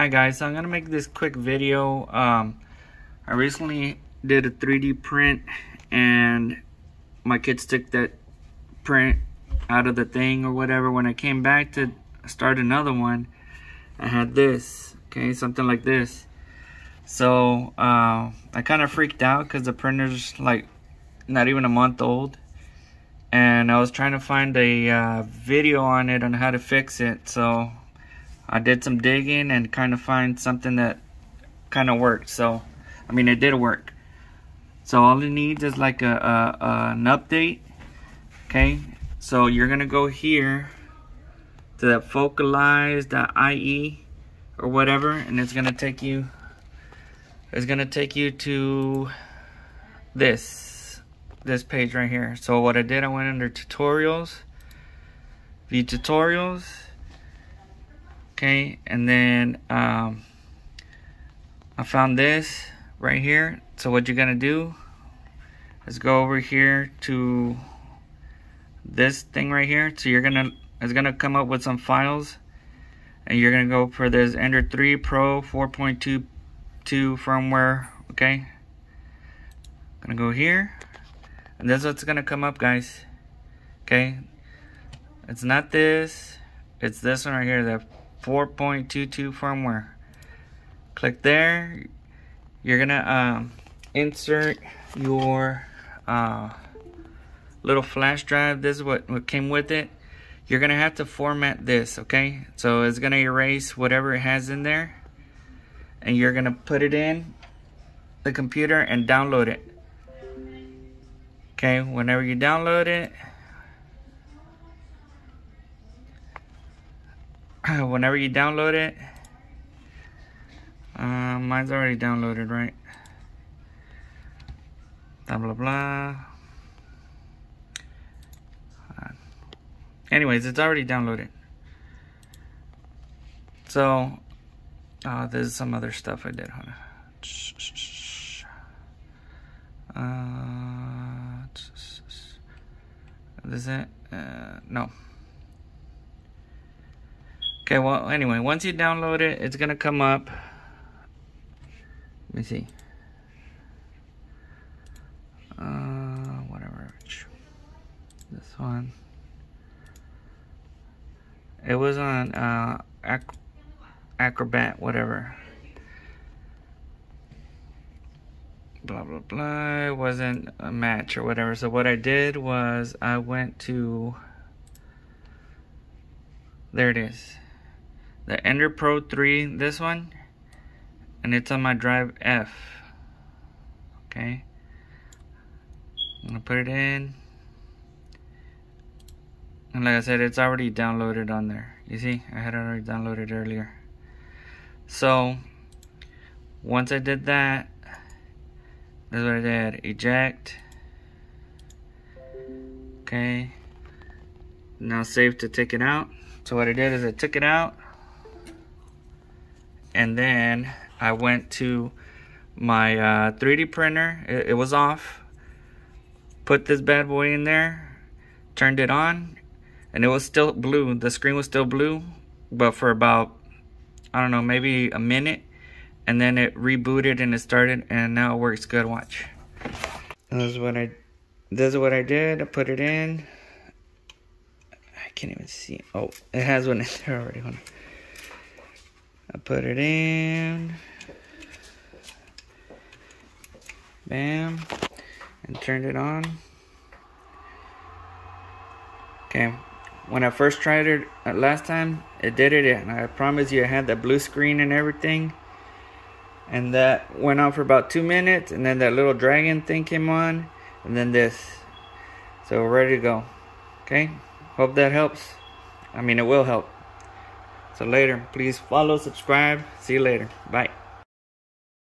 Hi guys, so I'm gonna make this quick video. Um, I recently did a 3D print and my kids took that print out of the thing or whatever. When I came back to start another one, I had this, okay, something like this. So uh, I kind of freaked out because the printer's like not even a month old. And I was trying to find a uh, video on it on how to fix it. So I did some digging and kind of find something that kind of worked. So, I mean, it did work. So all it needs is like a, a, a an update. Okay, so you're gonna go here to that focalize.ie uh, or whatever, and it's gonna take you. It's gonna take you to this this page right here. So what I did, I went under tutorials, view tutorials okay and then um, I found this right here. So what you're gonna do is go over here to this thing right here. So you're gonna it's gonna come up with some files and you're gonna go for this Ender 3 Pro 4.22 firmware okay? Gonna go here and this is what's gonna come up guys okay? It's not this it's this one right here the 4.22 firmware. Click there. You're gonna um, insert your uh, little flash drive. This is what, what came with it. You're gonna have to format this, okay? So it's gonna erase whatever it has in there. And you're gonna put it in the computer and download it. Okay, whenever you download it, whenever you download it, uh, mine's already downloaded, right? Blah, blah, blah. Uh, anyways, it's already downloaded. So, uh, there's some other stuff I did. On. Uh, is it? Uh, no. Okay, well, anyway, once you download it, it's gonna come up. Let me see. Uh, whatever. This one. It was on uh, Ac Acrobat, whatever. Blah blah blah. It wasn't a match or whatever. So what I did was I went to. There it is the Ender Pro 3, this one, and it's on my drive F. Okay. I'm gonna put it in. And like I said, it's already downloaded on there. You see, I had already downloaded earlier. So, once I did that, that's what I did. Eject. Okay. Now save to take it out. So what I did is I took it out and then I went to my uh, 3D printer. It, it, was off. Put this bad boy in there, turned it on, and it was still blue. The screen was still blue, but for about I don't know, maybe a minute, and then it rebooted and it started, and now it works good. Watch. This is what I. This is what I did. I put it in. I can't even see. Oh, it has one in there already. Hold on. I put it in. Bam. And turned it on. Okay. When I first tried it uh, last time, it did it. And I promise you, I had that blue screen and everything. And that went on for about two minutes. And then that little dragon thing came on. And then this. So we're ready to go. Okay. Hope that helps. I mean, it will help. So later, please follow, subscribe. See you later. Bye.